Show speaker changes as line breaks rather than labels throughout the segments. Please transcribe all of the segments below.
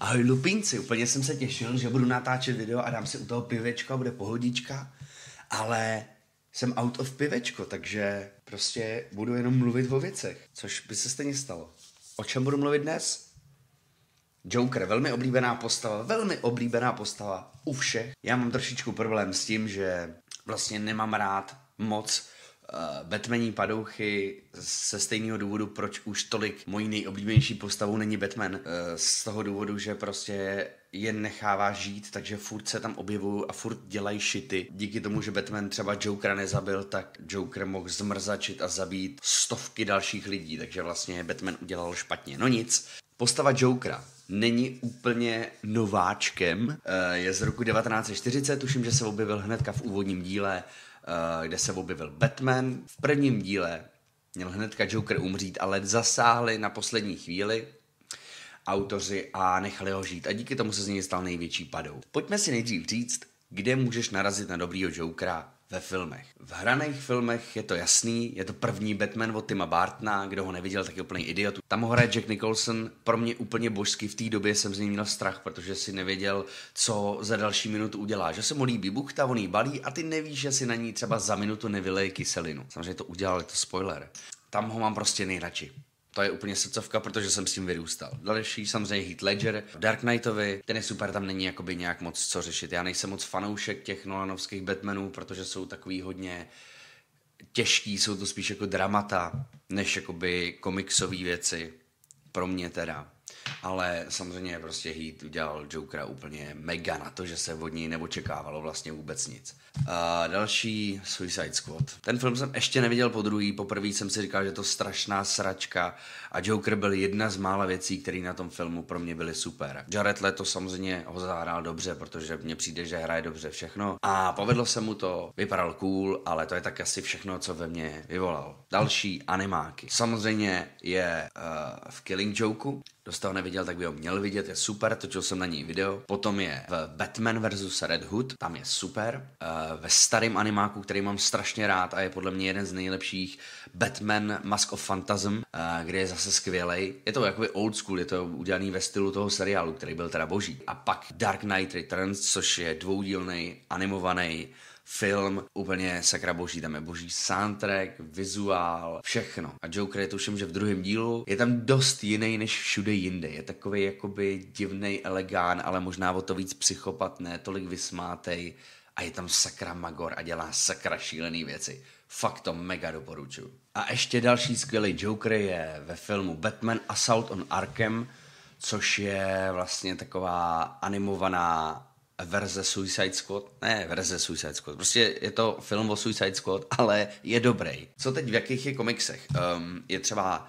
Ahoj lupínci, úplně jsem se těšil, že budu natáčet video a dám si u toho pivečko a bude pohodička, ale jsem out of pivečko, takže prostě budu jenom mluvit o věcech, což by se stejně stalo. O čem budu mluvit dnes? Joker, velmi oblíbená postava, velmi oblíbená postava u všech. Já mám trošičku problém s tím, že vlastně nemám rád moc Batmaní padouchy ze stejného důvodu, proč už tolik mojí nejoblíbenější postavou není Batman. Uh, z toho důvodu, že prostě je nechává žít, takže furt se tam objevují a furt dělají šity. Díky tomu, že Batman třeba Jokera nezabil, tak Joker mohl zmrzačit a zabít stovky dalších lidí, takže vlastně Batman udělal špatně. No nic, postava Jokera není úplně nováčkem, eh, je z roku 1940, tuším, že se objevil hnedka v úvodním díle Eh, kde se objevil Batman. V prvním díle měl hnedka Joker umřít, ale zasáhli na poslední chvíli autoři a nechali ho žít a díky tomu se z něj stal největší padou. Pojďme si nejdřív říct, kde můžeš narazit na dobrýho Jokera ve filmech. V hraných filmech je to jasný, je to první Batman od Tima Bartna, kdo ho neviděl, tak je úplný idiot. Tam ho hraje Jack Nicholson, pro mě úplně božský, v té době jsem z něj měl strach, protože si nevěděl, co za další minutu udělá. Že se mu líbí buchta, on jí balí a ty nevíš, že si na ní třeba za minutu nevyleje kyselinu. Samozřejmě to udělal, je to spoiler. Tam ho mám prostě nejradši. To je úplně srdcovka, protože jsem s tím vyrůstal. Další samozřejmě Heath Ledger, Dark Knightovi, ten je super, tam není jakoby nějak moc co řešit. Já nejsem moc fanoušek těch Nolanovských Batmanů, protože jsou takový hodně těžký, jsou to spíš jako dramata, než jakoby komiksové věci. Pro mě teda ale samozřejmě prostě Heat udělal Jokera úplně mega na to, že se od ní neočekávalo vlastně vůbec nic. A další Suicide Squad. Ten film jsem ještě neviděl po druhý, poprvé jsem si říkal, že to strašná sračka a Joker byl jedna z mála věcí, které na tom filmu pro mě byly super. Jared Leto samozřejmě ho zahrál dobře, protože mně přijde, že hraje dobře všechno a povedlo se mu to, vypadal cool, ale to je tak asi všechno, co ve mně vyvolal. Další animáky. Samozřejmě je uh, v Killing Joku, kdo toho neviděl, tak by ho měl vidět, je super, točil jsem na něj video. Potom je v Batman vs. Red Hood, tam je super. Uh, ve starém animáku, který mám strašně rád a je podle mě jeden z nejlepších, Batman Mask of Phantasm, uh, kde je zase skvělej. Je to jakoby old school, je to udělaný ve stylu toho seriálu, který byl teda boží. A pak Dark Knight Returns, což je dvoudílný animovaný film, úplně sakra boží, tam je boží soundtrack, vizuál, všechno. A Joker je tuším, že v druhém dílu je tam dost jiný než všude jinde. Je takový jakoby divný elegán, ale možná o to víc psychopat, ne tolik vysmátej. A je tam sakra Magor a dělá sakra šílený věci. Fakt to mega doporučuji. A ještě další skvělý Joker je ve filmu Batman Assault on Arkham, což je vlastně taková animovaná verze Suicide Squad, ne verze Suicide Squad, prostě je to film o Suicide Squad, ale je dobrý. Co teď v jakých je komiksech? Um, je třeba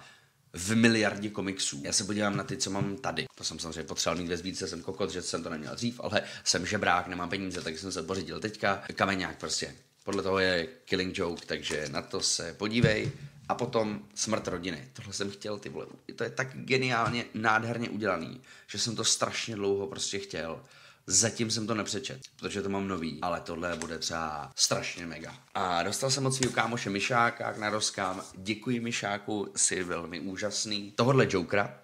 v miliardě komiksů. Já se podívám na ty, co mám tady. To jsem samozřejmě potřeboval mít ve zbídce, jsem kokot, že jsem to neměl dřív, ale jsem žebrák, nemám peníze, tak jsem se pořídil teďka. Kameňák prostě. Podle toho je Killing Joke, takže na to se podívej. A potom Smrt rodiny. Tohle jsem chtěl, ty vole. To je tak geniálně, nádherně udělaný, že jsem to strašně dlouho prostě chtěl. Zatím jsem to nepřečet, protože to mám nový, ale tohle bude třeba strašně mega. A dostal jsem od svého kámoše Myšáka k naroskám. Děkuji Myšáku, jsi velmi úžasný. Tohle Jokera,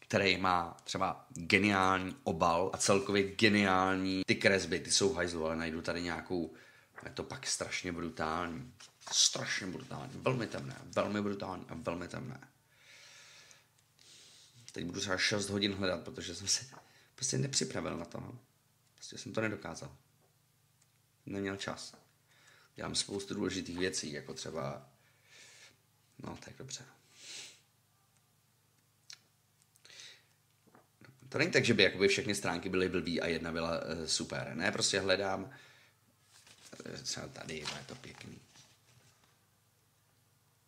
který má třeba geniální obal a celkově geniální ty kresby, ty jsou hajzlu, ale najdu tady nějakou, je to pak strašně brutální. Strašně brutální, velmi temné, velmi brutální a velmi temné. Teď budu třeba 6 hodin hledat, protože jsem si prostě nepřipravil na to. No. Prostě jsem to nedokázal. Neměl čas. Dělám spoustu důležitých věcí, jako třeba... No, tak dobře. To není tak, že by jakoby všechny stránky byly blbý a jedna byla uh, super. Ne, prostě hledám eh, třeba tady, je to pěkný.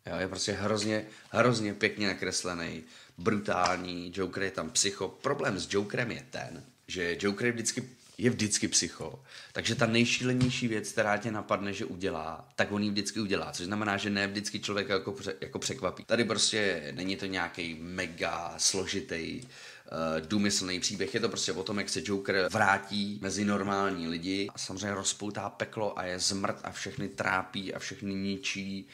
Jo, je prostě hrozně, hrozně pěkně nakreslený, brutální, Joker je tam psycho. Problém s Jokerem je ten, že Joker je vždycky, je vždycky psycho. Takže ta nejšílenější věc, která tě napadne, že udělá, tak on ji vždycky udělá. Což znamená, že ne vždycky člověk jako, jako překvapí. Tady prostě není to nějaký mega složitý uh, důmyslný příběh. Je to prostě o tom, jak se Joker vrátí mezi normální lidi a samozřejmě rozpoutá peklo a je zmrt a všechny trápí a všechny ničí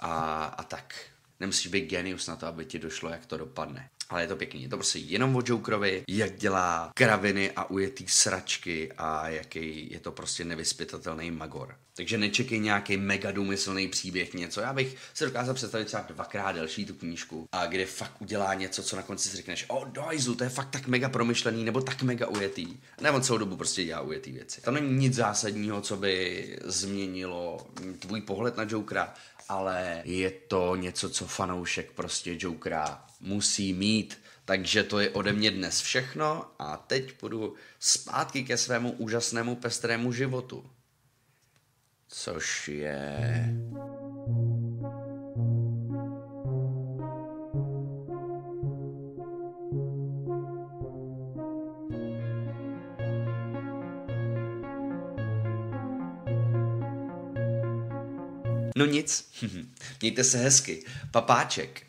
a, a tak. Nemusíš být genius na to, aby ti došlo, jak to dopadne. ale je to pěkný. Je to prostě jenom o Jokerovi, jak dělá kraviny a ujetý sračky a jaký je to prostě nevyspytatelný magor. Takže nečekej nějaký mega důmyslný příběh, něco. Já bych si dokázal představit třeba dvakrát delší tu knížku, a kde fakt udělá něco, co na konci si řekneš, o, oh, dojzu, to je fakt tak mega promyšlený, nebo tak mega ujetý. Ne, on celou dobu prostě dělá ujetý věci. To není nic zásadního, co by změnilo tvůj pohled na Jokera, ale je to něco, co fanoušek prostě Jokera musí mít. Takže to je ode mě dnes všechno a teď půjdu zpátky ke svému úžasnému pestrému životu. Což je... No nic, mějte se hezky. Papáček.